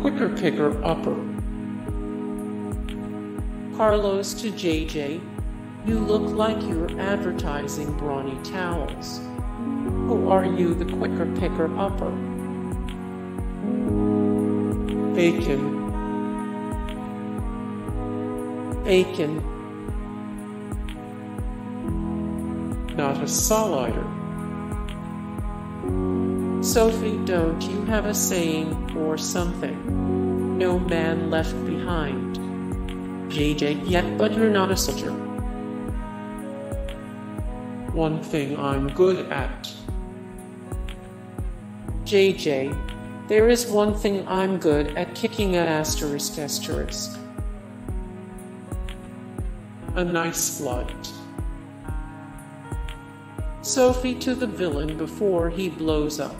quicker picker upper. Carlos to JJ, you look like you're advertising brawny towels. Who are you, the quicker picker upper? Bacon. Bacon, Not a solider. Sophie, don't you have a saying or something? No man left behind. JJ, yet, but you're not a soldier. One thing I'm good at. JJ, there is one thing I'm good at kicking at asterisk asterisk. A nice flight. Sophie to the villain before he blows up.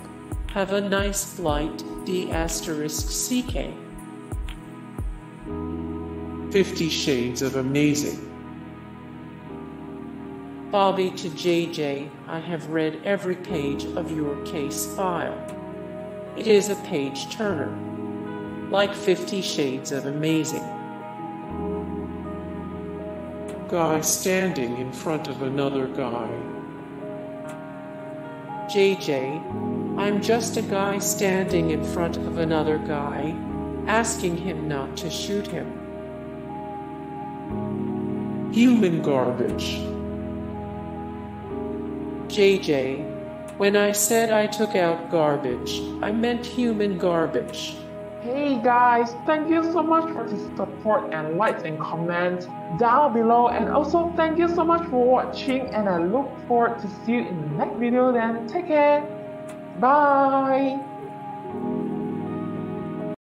Have a nice flight, D asterisk CK. Fifty Shades of Amazing. Bobbi to JJ, I have read every page of your case file. It is a page turner. Like Fifty Shades of Amazing. Guy standing in front of another guy. JJ, I'm just a guy standing in front of another guy, asking him not to shoot him. Human garbage. JJ, when I said I took out garbage, I meant human garbage. Hey guys, thank you so much for the support and likes and comments down below and also thank you so much for watching and I look forward to see you in the next video then take care. Bye.